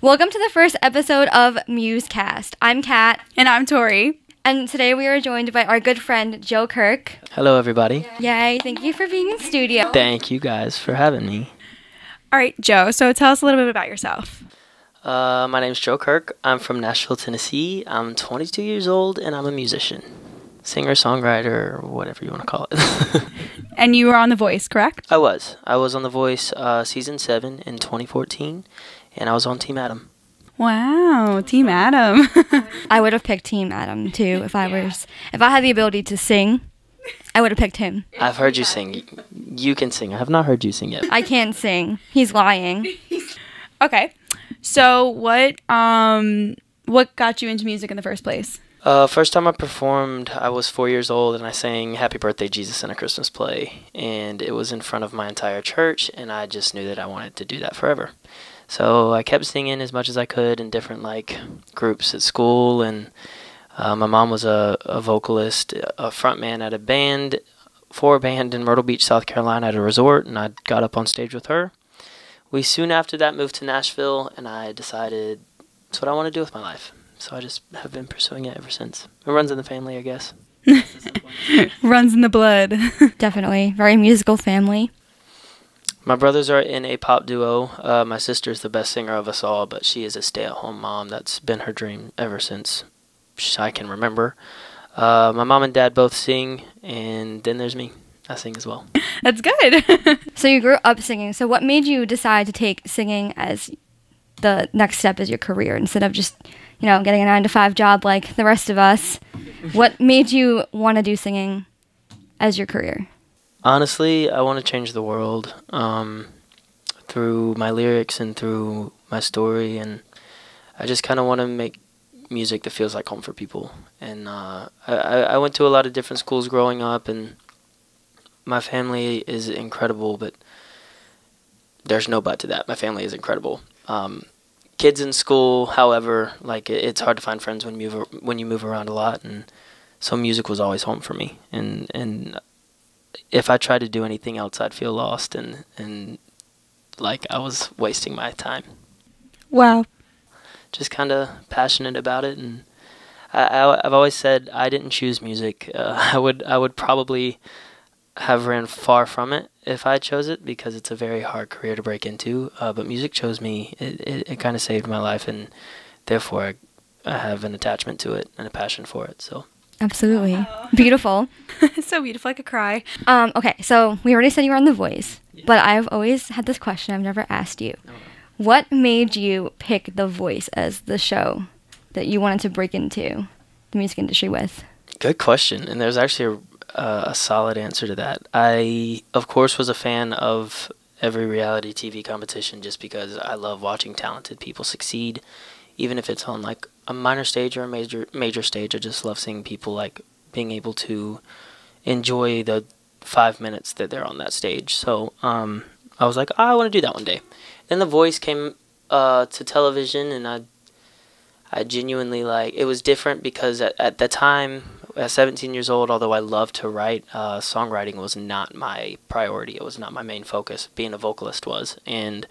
Welcome to the first episode of MUScast. I'm Kat, And I'm Tori. and today we are joined by our good friend Joe Kirk. Hello, everybody. Yay, thank you for being in studio. Thank you guys for having me. All right, Joe. So tell us a little bit about yourself. Uh, my name's Joe Kirk. I'm from Nashville, Tennessee. I'm 22 years old and I'm a musician, singer, songwriter, whatever you want to call it. And you were on The Voice, correct? I was. I was on The Voice uh, season seven in 2014, and I was on Team Adam. Wow, Team Adam. I would have picked Team Adam too if I was if I had the ability to sing. I would have picked him. I've heard you sing. You can sing. I have not heard you sing yet. I can't sing. He's lying. okay. So what um what got you into music in the first place? Uh, first time I performed, I was four years old, and I sang "Happy Birthday, Jesus" in a Christmas play, and it was in front of my entire church, and I just knew that I wanted to do that forever. So I kept singing as much as I could in different like groups at school, and uh, my mom was a, a vocalist, a front man at a band, for a band in Myrtle Beach, South Carolina, at a resort, and I got up on stage with her. We soon after that moved to Nashville, and I decided that's what I want to do with my life. So I just have been pursuing it ever since. It runs in the family, I guess. Runs in the blood. Definitely. Very musical family. My brothers are in a pop duo. Uh, my sister is the best singer of us all, but she is a stay-at-home mom. That's been her dream ever since I can remember. Uh, my mom and dad both sing, and then there's me. I sing as well. That's good. So you grew up singing. So what made you decide to take singing as the next step as your career instead of just, you know, getting a 9 to 5 job like the rest of us? What made you want to do singing as your career? Honestly, I want to change the world um, through my lyrics and through my story, and I just kind of want to make music that feels like home for people. And uh, I, I went to a lot of different schools growing up, and my family is incredible, but there's no but to that. My family is incredible. Um, kids in school, however, like it's hard to find friends when you move when you move around a lot, and so music was always home for me. And and if I tried to do anything else, I'd feel lost and and like I was wasting my time. wow. Just kind of passionate about it, and I, I I've always said I didn't choose music. Uh, I would I would probably have ran far from it if I chose it because it's a very hard career to break into. Uh, but music chose me. It it, it kind of saved my life, and therefore I, I have an attachment to it and a passion for it. So. Absolutely. Beautiful. so beautiful, I could cry. Um, okay, so we already said you were on The Voice, but I've always had this question I've never asked you. What made you pick The Voice as the show that you wanted to break into the music industry with? Good question, and there's actually a, uh, a solid answer to that. I, of course, was a fan of every reality TV competition just because I love watching talented people succeed, even if it's on like a minor stage or a major major stage. I just love seeing people like being able to enjoy the five minutes that they're on that stage. So um, I was like, "Ah, I want to do that one day. Then The Voice came uh, to television, and I I genuinely like it was different because at, at the time at 17 years old although I loved to write uh, songwriting was not my priority it was not my main focus being a vocalist was and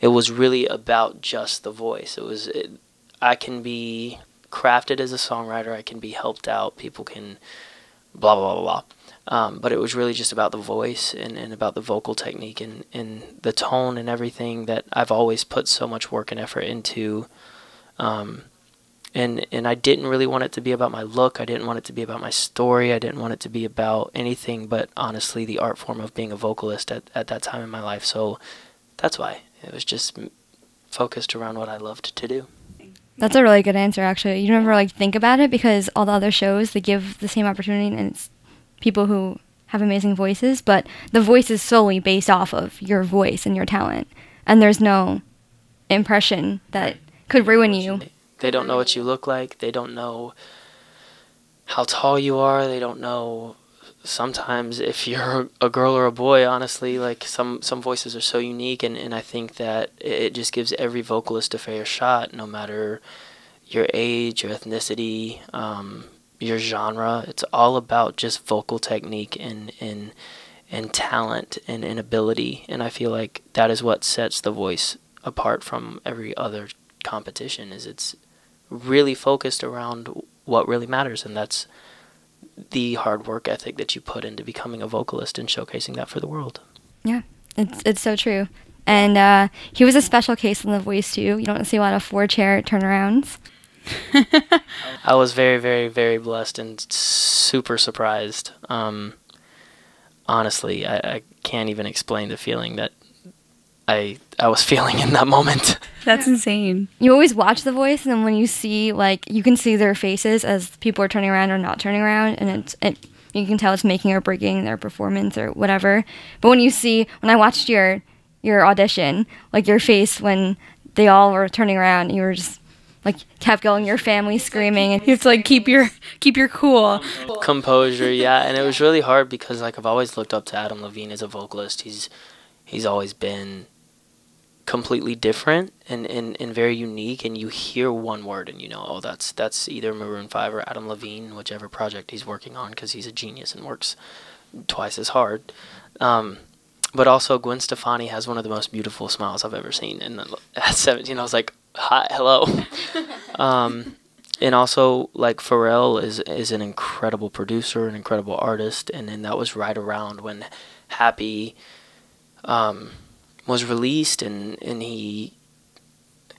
it was really about just the voice it was it, I can be crafted as a songwriter I can be helped out people can blah blah blah blah um, but it was really just about the voice and, and about the vocal technique and, and the tone and everything that I've always put so much work and effort into um, and and I didn't really want it to be about my look. I didn't want it to be about my story. I didn't want it to be about anything but honestly the art form of being a vocalist at, at that time in my life. So that's why it was just focused around what I loved to do. That's a really good answer, actually. You never like think about it because all the other shows they give the same opportunity, and it's people who have amazing voices, but the voice is solely based off of your voice and your talent, and there's no impression that could ruin you. They don't know what you look like. They don't know how tall you are. They don't know sometimes if you're a girl or a boy honestly like some some voices are so unique and, and i think that it just gives every vocalist a fair shot no matter your age your ethnicity um, your genre. It's all about just vocal technique and and and talent and, and ability. And i feel like that is what sets the voice apart from every other competition is it's really focused around what really matters, and that's the hard work ethic that you put into becoming a vocalist and showcasing that for the world. Yeah, it's it's so true. And uh, he was a special case in The Voice too. You don't see a lot of four chair turnarounds. I was very, very, very blessed and super surprised. Um, honestly, I, I can't even explain the feeling that I I was feeling in that moment. That's insane. You always watch The Voice, and then when you see like you can see their faces as people are turning around or not turning around, and it's it you can tell it's making or breaking their performance or whatever. But when you see when I watched your your audition, like your face when they all were turning around, you were just like kept going, your family screaming, and You have to like keep your keep your cool. Composure, yeah, and it was really hard because like I've always looked up to Adam Levine as a vocalist. He's he's always been completely different and, and, and very unique and you hear one word and you know oh that's that's either Maroon 5 or Adam Levine whichever project he's working on because he's a genius and works twice as hard. Um, but also Gwen Stefani has one of the most beautiful smiles I've ever seen and at 17 I was like hi hello. Um, and also like Pharrell is is an incredible producer an incredible artist and then that was right around when Happy um, was released and and he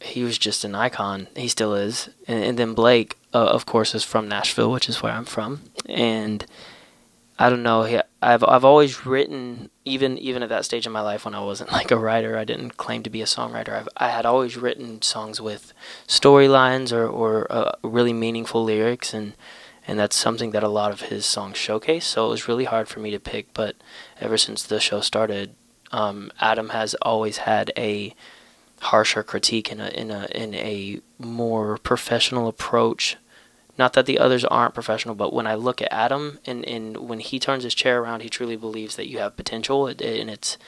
he was just an icon. He still is. And, and then Blake, uh, of course, is from Nashville, which is where I'm from. And I don't know. He, I've I've always written, even even at that stage in my life when I wasn't like a writer. I didn't claim to be a songwriter. I've, I had always written songs with storylines or or uh, really meaningful lyrics, and and that's something that a lot of his songs showcase. So it was really hard for me to pick. But ever since the show started, um, Adam has always had a harsher critique in a in a in a more professional approach. Not that the others aren't professional, but when I look at Adam and, and when he turns his chair around, he truly believes that you have potential, and it's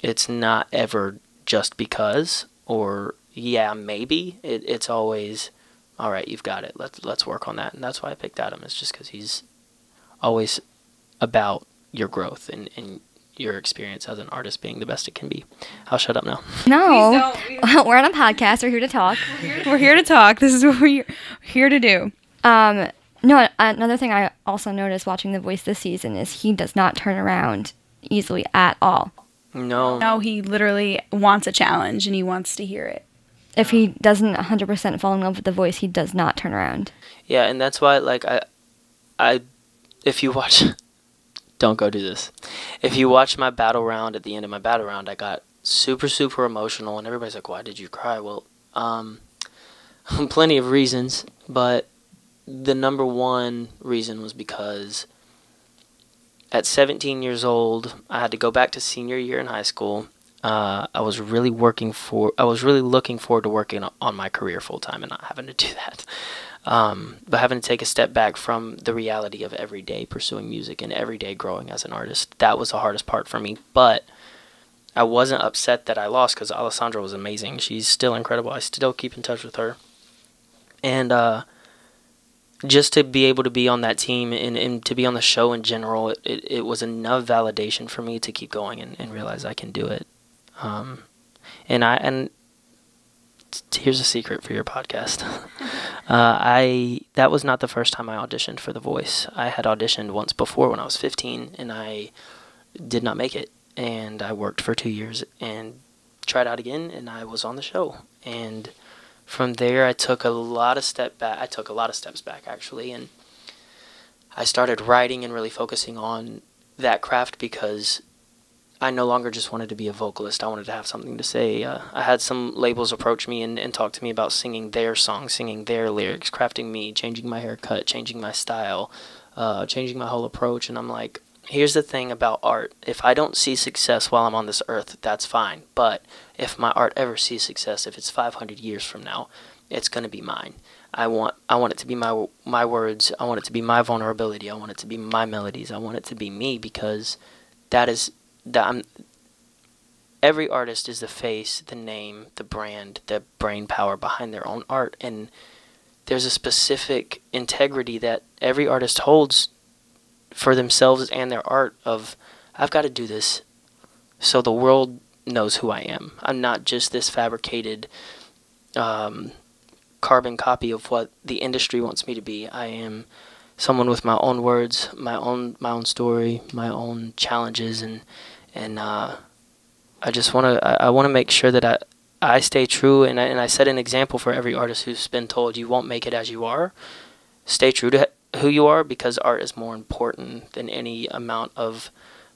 it's not ever just because or yeah maybe. It, it's always all right. You've got it. Let's let's work on that, and that's why I picked Adam. It's just because he's always about your growth and, and your experience as an artist being the best it can be. I'll shut up now. No, we're on a podcast. We're here to talk. We're here to talk. This is what we're here to do. Um, no, another thing I also noticed watching The Voice this season is he does not turn around easily at all. No. No, he literally wants a challenge and he wants to hear it. If he doesn't 100% fall in love with the voice, he does not turn around. Yeah, and that's why like I I if you watch don't go do this. If you watch my battle round at the end of my battle round, I got super super emotional and everybody's like, "Why did you cry?" Well, um plenty of reasons, but the number one reason was because at 17 years old, I had to go back to senior year in high school. Uh, I was really working for, I was really looking forward to working on my career full time and not having to do that. Um, but having to take a step back from the reality of every day pursuing music and every day growing as an artist, that was the hardest part for me. But I wasn't upset that I lost because Alessandra was amazing. She's still incredible. I still keep in touch with her. And, uh, just to be able to be on that team and, and to be on the show in general, it, it, it was enough validation for me to keep going and, and realize I can do it. Um, and I and here's a secret for your podcast. uh, I that was not the first time I auditioned for The Voice. I had auditioned once before when I was 15, and I did not make it. And I worked for two years and tried out again, and I was on the show. And from there I took a lot of step back I took a lot of steps back actually and I started writing and really focusing on that craft because I no longer just wanted to be a vocalist. I wanted to have something to say. Uh, I had some labels approach me and, and talk to me about singing their songs, singing their lyrics, crafting me, changing my haircut, changing my style, uh, changing my whole approach. And I'm like, here's the thing about art. If I don't see success while I'm on this earth, that's fine. But if my art ever sees success, if it's 500 years from now, it's going to be mine. I want I want it to be my my words. I want it to be my vulnerability. I want it to be my melodies. I want it to be me because that is that I'm every artist is the face, the name, the brand, the brain power behind their own art and there's a specific integrity that every artist holds for themselves and their art of I've got to do this so the world knows who I am. I'm not just this fabricated um, carbon copy of what the industry wants me to be. I am someone with my own words, my own my own story, my own challenges, and and uh, I just want to I, I want to make sure that I I stay true and I, and I set an example for every artist who's been told you won't make it as you are. Stay true to who you are because art is more important than any amount of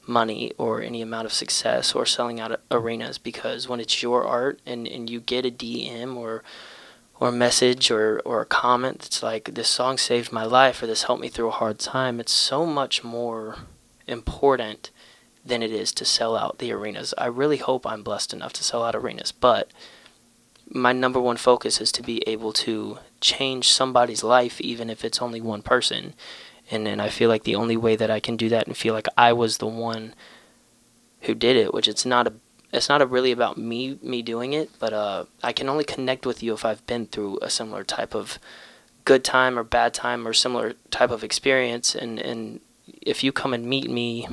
money or any amount of success or selling out arenas because when it's your art and, and you get a DM or or a message or, or a comment that's like this song saved my life or this helped me through a hard time it's so much more important than it is to sell out the arenas. I really hope i'm blessed enough to sell out arenas but my number one focus is to be able to change somebody's life even if it's only one person. And and I feel like the only way that I can do that and feel like I was the one who did it, which it's not a it's not a really about me me doing it, but uh, I can only connect with you if I've been through a similar type of good time or bad time or similar type of experience, and and if you come and meet me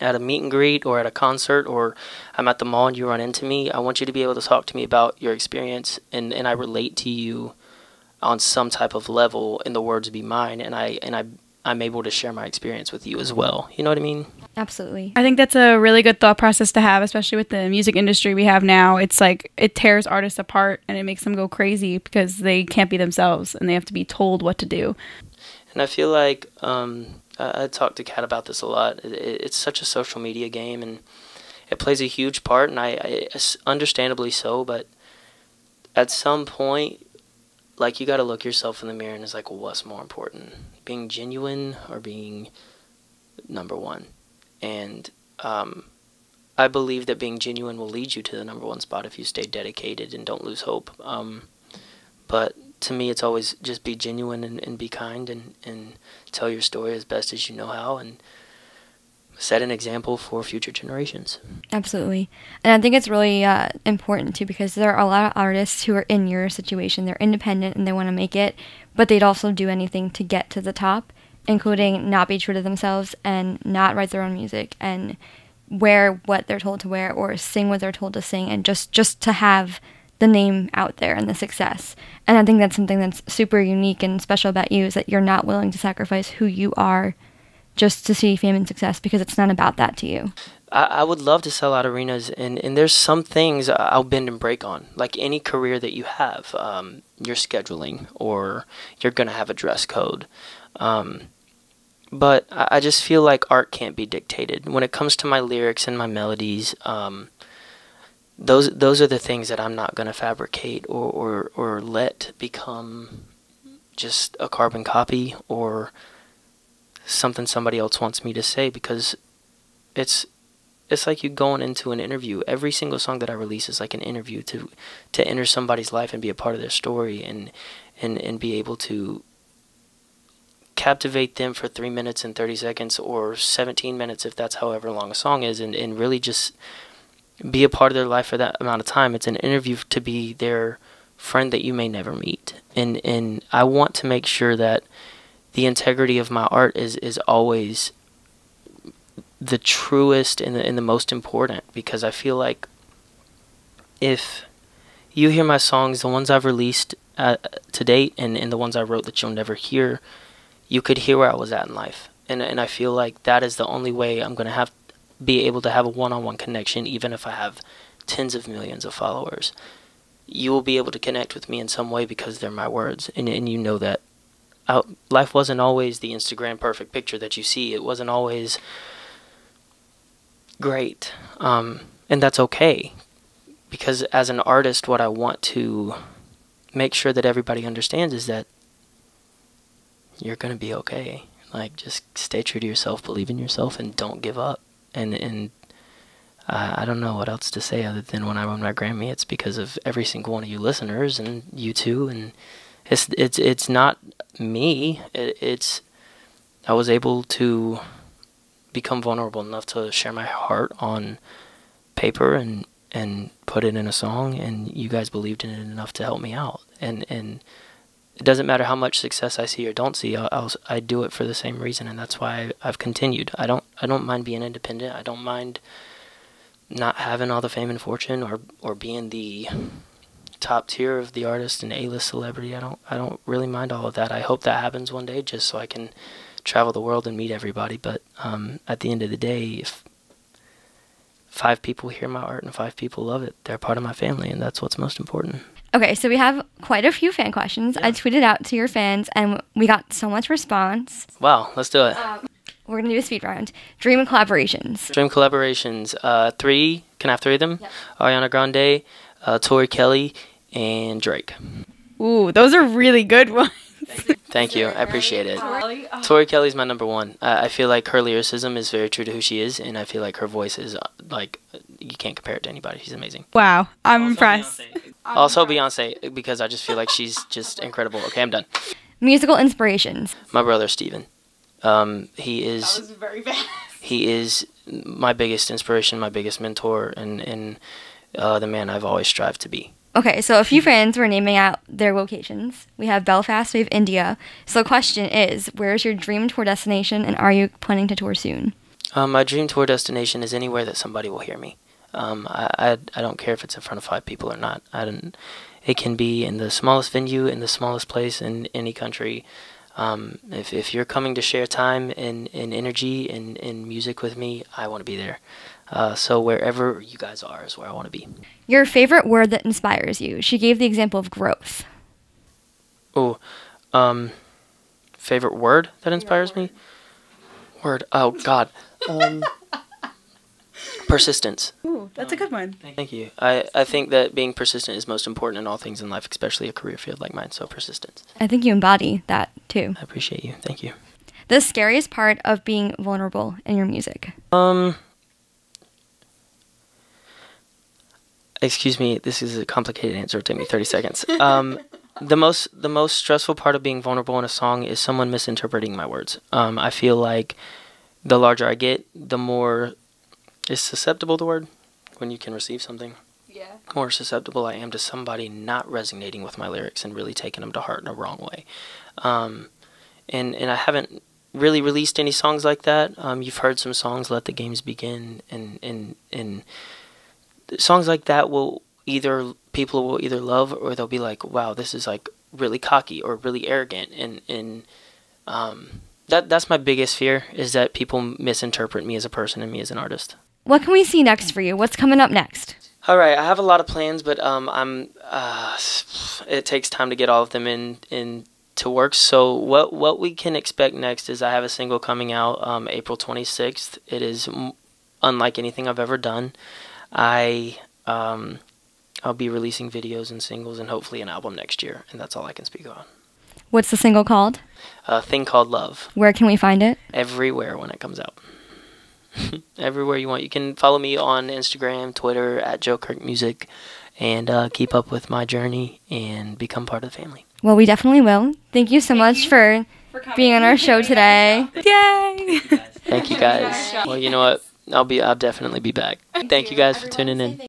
at a meet and greet or at a concert or I'm at the mall and you run into me, I want you to be able to talk to me about your experience and, and I relate to you on some type of level and the words be mine and I and I I'm able to share my experience with you as well. You know what I mean? Absolutely. I think that's a really good thought process to have, especially with the music industry we have now. It's like it tears artists apart and it makes them go crazy because they can't be themselves and they have to be told what to do. And I feel like um, I, I talk to Kat about this a lot. It, it's such a social media game and it plays a huge part, and I, I understandably so. But at some point, like you got to look yourself in the mirror and it's like, well, what's more important, being genuine or being number one? And um, I believe that being genuine will lead you to the number one spot if you stay dedicated and don't lose hope. Um, but to me, it's always just be genuine and, and be kind and, and tell your story as best as you know how and set an example for future generations. Absolutely. And I think it's really uh, important too because there are a lot of artists who are in your situation. They're independent and they want to make it, but they'd also do anything to get to the top, including not be true to themselves and not write their own music and wear what they're told to wear or sing what they're told to sing and just just to have the name out there and the success. And I think that's something that's super unique and special about you is that you're not willing to sacrifice who you are just to see fame and success because it's not about that to you. I, I would love to sell out arenas, and, and there's some things I'll bend and break on. Like any career that you have, um, you're scheduling or you're going to have a dress code. Um, but I, I just feel like art can't be dictated. When it comes to my lyrics and my melodies, um, those those are the things that I'm not going to fabricate or, or, or let become just a carbon copy or something somebody else wants me to say because it's it's like you going into an interview. Every single song that I release is like an interview to to enter somebody's life and be a part of their story and and and be able to captivate them for three minutes and 30 seconds or 17 minutes if that's however long a song is and, and really just be a part of their life for that amount of time. It's an interview to be their friend that you may never meet. And and i want to make sure that the integrity of my art is is always the truest and the, and the most important. Because I feel like if you hear my songs, the ones I've released uh, to date and, and the ones I wrote that you'll never hear, you could hear where I was at in life. And, and I feel like that is the only way I'm going to have be able to have a one-on-one connection even if I have tens of millions of followers. You will be able to connect with me in some way because they're my words and, and you know that out, life wasn't always the Instagram perfect picture that you see. It wasn't always great. Um, and that's okay. Because as an artist, what I want to make sure that everybody understands is that you're going to be okay. Like, just stay true to yourself, believe in yourself, and don't give up. And, and uh, I don't know what else to say other than when I won my Grammy, it's because of every single one of you listeners and you too. And it's it's it's not me. It, it's I was able to become vulnerable enough to share my heart on paper and and put it in a song and you guys believed in it enough to help me out and and it doesn't matter how much success I see or don't see I'll, I'll I do it for the same reason and that's why I've continued I don't I don't mind being independent I don't mind not having all the fame and fortune or or being the top tier of the artist and A-list celebrity. I don't I don't really mind all of that. I hope that happens one day, just so I can travel the world and meet everybody. But um, at the end of the day, if five people hear my art and five people love it, they're part of my family, and that's what's most important. Okay, so we have quite a few fan questions. I tweeted out to your fans, and we got so much response. Wow, let's do it. We're gonna do a speed round. Dream collaborations. Dream collaborations. Uh, three. Can I have three of them? Ariana Grande, uh, Tori Kelly, and Drake. Ooh, those are really good ones. Thank you. I appreciate it. Tori Kelly's my number one. Uh, I feel like her lyricism is very true to who she is, and I feel like her voice is uh, like you can't compare it to anybody. She's amazing. Wow, I'm impressed. Also Beyonce because I just feel like she's just incredible. Okay, I'm done. Musical inspirations. My brother Steven. Um, he is That was very fast. he is my biggest inspiration, my biggest mentor, and and uh, the man I've always strived to be. Okay, so a few fans were naming out their locations. We have Belfast, we have India. So the question is, where is your dream tour destination, and are you planning to tour soon? Um, my dream tour destination is anywhere that somebody will hear me. Um, I, I, I don't care if it's in front of five people or not. I don't, it can be in the smallest venue, in the smallest place in any country. Um, if, if you're coming to share time and, and energy and, and music with me, I want to be there. Uh, so wherever you guys are is where I want to be. Your favorite word that inspires you? She gave the example of growth. Oh, um, favorite word that inspires me? Word. Oh God. Um, persistence. Ooh, that's a good one. Thank you. I, I think that being persistent is most important in all things in life, especially a career field like mine. So persistence. I think you embody that too. I appreciate you. Thank you. The scariest part of being vulnerable in your music. Um. Excuse me. This is a complicated answer. It'll take me thirty seconds. Um, the most the most stressful part of being vulnerable in a song is someone misinterpreting my words. Um, I feel like the larger I get, the more is susceptible the word when you can receive something. Yeah. more susceptible I am to somebody not resonating with my lyrics and really taking them to heart in a wrong way. Um, and and I haven't really released any songs like that. Um, you've heard some songs, "Let the Games Begin," and and and songs like that will either people will either love or they'll be like, "Wow, this is like really cocky or really arrogant," and and um, that that's my biggest fear is that people misinterpret me as a person and me as an artist. What can we see next for you? What's coming up next? All right, I have a lot of plans, but um, I'm. Uh, it takes time to get all of them in in to work. So what what we can expect next is I have a single coming out um, April 26th. It is m- unlike anything I've ever done. I um, I'll be releasing videos and singles and hopefully an album next year, and that's all I can speak on. What's the single called? A thing called love. Where can we find it? everywhere when it comes out. everywhere you want. You can follow me on Instagram, Twitter at Joe Kirk Music, and uh, keep up with my journey and become part of the family. Well, we definitely will. Thank you so much for being on our show today. Yay! Thank you guys. Well, you know what? I'll be. I'll definitely be back. Thank you guys for tuning in.